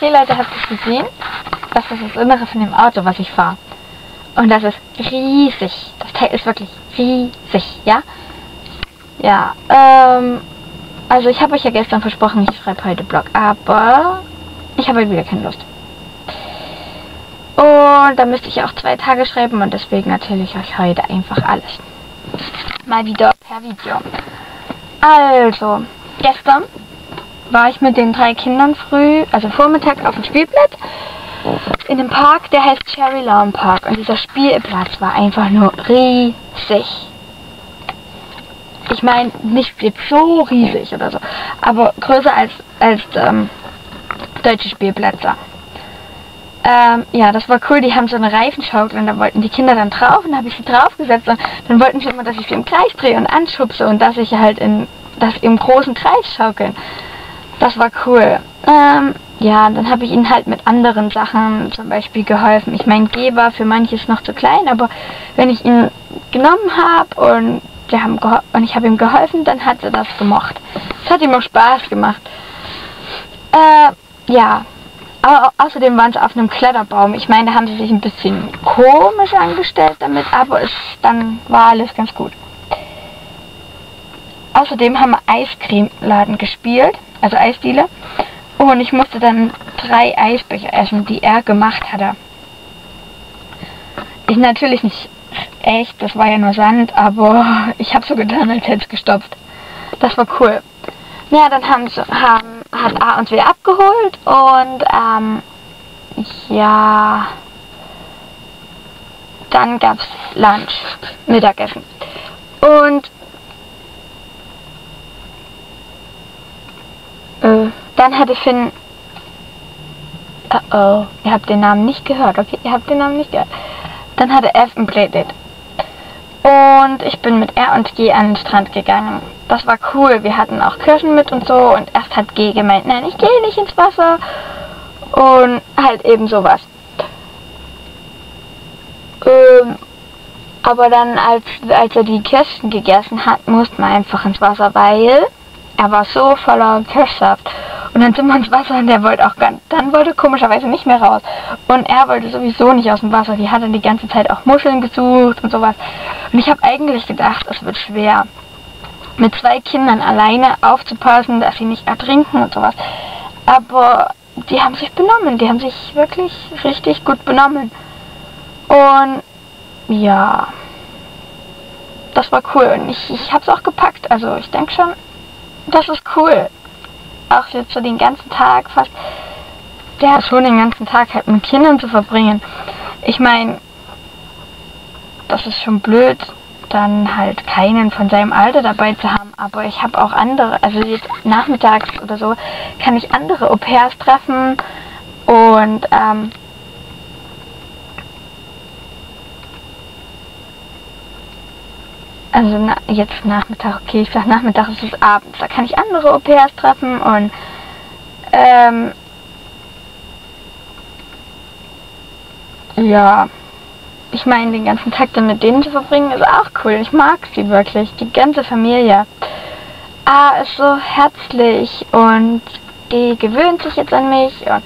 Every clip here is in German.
Okay, Leute, habt ihr gesehen? Das ist das Innere von dem Auto, was ich fahre. Und das ist riesig. Das Teil ist wirklich riesig, ja? Ja, ähm, also ich habe euch ja gestern versprochen, ich schreibe heute Blog, aber ich habe heute wieder keine Lust. Und da müsste ich auch zwei Tage schreiben und deswegen erzähle ich euch heute einfach alles. Mal wieder per Video. Also, gestern war ich mit den drei Kindern früh, also Vormittag auf dem Spielplatz in einem Park, der heißt Cherry Lawn Park. Und dieser Spielplatz war einfach nur riesig. Ich meine, nicht so riesig oder so, aber größer als, als ähm, deutsche Spielplätze. Ähm, ja, das war cool. Die haben so eine Reifenschaukel und da wollten die Kinder dann drauf und da habe ich sie draufgesetzt und dann wollten sie immer, dass ich sie im Kreis drehe und anschubse und dass ich halt in das im großen Kreis schaukeln. Das war cool. Ähm, ja, dann habe ich ihnen halt mit anderen Sachen zum Beispiel geholfen. Ich meine, G war für manches noch zu klein, aber wenn ich ihn genommen habe und, wir haben und ich habe ihm geholfen, dann hat er das gemocht. Es hat ihm auch Spaß gemacht. Äh, ja. Aber außerdem waren sie auf einem Kletterbaum. Ich meine, da haben sie sich ein bisschen komisch angestellt damit, aber es, dann war alles ganz gut. Außerdem haben wir Eiscremeladen gespielt, also Eisdiele. Und ich musste dann drei Eisbecher essen, die er gemacht hatte. Ich natürlich nicht echt, das war ja nur Sand, aber ich habe so getan, als hätte es gestopft. Das war cool. Ja, dann haben, haben, hat A uns wieder abgeholt und ähm, ja, dann gab es Lunch, Mittagessen. Und äh, dann hatte Finn... Uh oh, ihr habt den Namen nicht gehört, okay? Ihr habt den Namen nicht gehört. Dann hatte F ein Playdate. Und ich bin mit R und G an den Strand gegangen. Das war cool. Wir hatten auch Kirschen mit und so. Und erst hat G gemeint, nein, ich gehe nicht ins Wasser. Und halt eben sowas. Ähm, aber dann, als, als er die Kirschen gegessen hat, musste man einfach ins Wasser, weil er war so voller Kirschsaft. Und dann sind wir ins Wasser und der wollte auch ganz, dann wollte komischerweise nicht mehr raus. Und er wollte sowieso nicht aus dem Wasser. Die hatte die ganze Zeit auch Muscheln gesucht und sowas. Und ich habe eigentlich gedacht, es wird schwer, mit zwei Kindern alleine aufzupassen, dass sie nicht ertrinken und sowas. Aber die haben sich benommen. Die haben sich wirklich richtig gut benommen. Und ja, das war cool. Und ich, ich habe es auch gepackt. Also ich denke schon, das ist cool auch jetzt so den ganzen Tag fast, ja, schon den ganzen Tag halt mit Kindern zu verbringen. Ich meine, das ist schon blöd, dann halt keinen von seinem Alter dabei zu haben, aber ich habe auch andere, also jetzt nachmittags oder so, kann ich andere Au-pairs treffen und ähm, also na, jetzt Nachmittag, okay, ich sag Nachmittag ist es abends, da kann ich andere Au-pairs treffen und ähm, ja, ich meine, den ganzen Tag dann mit denen zu verbringen, ist auch cool. Ich mag sie wirklich, die ganze Familie. Ah, ist so herzlich und die gewöhnt sich jetzt an mich und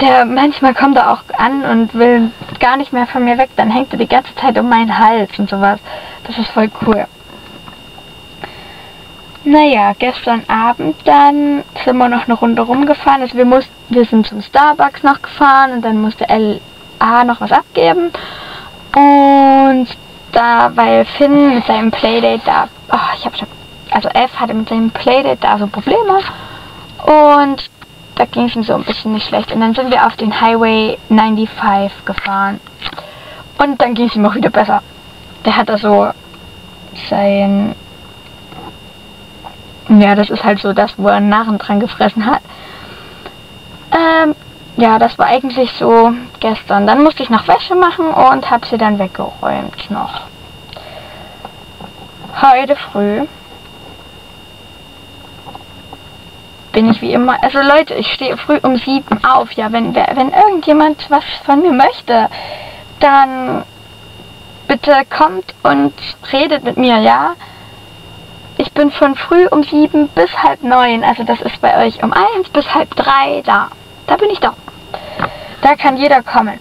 der manchmal kommt er auch an und will gar nicht mehr von mir weg, dann hängt er die ganze Zeit um meinen Hals und sowas. Das ist voll cool. Naja, gestern Abend dann sind wir noch eine Runde rumgefahren. Also wir mussten, wir sind zum Starbucks noch gefahren und dann musste LA noch was abgeben. Und da, weil Finn mit seinem Playdate da, oh, ich schon, also F hatte mit seinem Playdate da so Probleme. Und da ging es ihm so ein bisschen nicht schlecht. Und dann sind wir auf den Highway 95 gefahren. Und dann ging es ihm auch wieder besser. Der hat da so sein... Ja, das ist halt so das, wo er einen Narren dran gefressen hat. Ähm, ja, das war eigentlich so gestern. Dann musste ich noch Wäsche machen und habe sie dann weggeräumt noch. Heute früh bin ich wie immer. Also Leute, ich stehe früh um sieben auf. Ja, wenn, wenn irgendjemand was von mir möchte, dann bitte kommt und redet mit mir, ja. Ich bin von früh um sieben bis halb neun, also das ist bei euch um eins bis halb drei da. Da bin ich da. Da kann jeder kommen.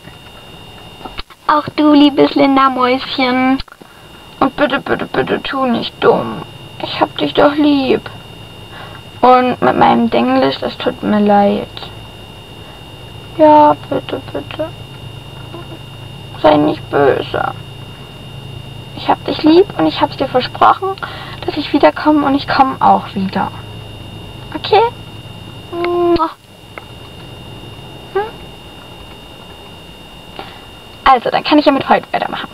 Auch du, liebes Linda Mäuschen. Und bitte, bitte, bitte tu nicht dumm. Ich hab dich doch lieb. Und mit meinem Denglisch, das tut mir leid. Ja, bitte, bitte. Sei nicht böse. Ich hab dich lieb und ich hab's dir versprochen, dass ich wiederkomme und ich komme auch wieder. Okay? Hm? Also, dann kann ich ja mit heute weitermachen.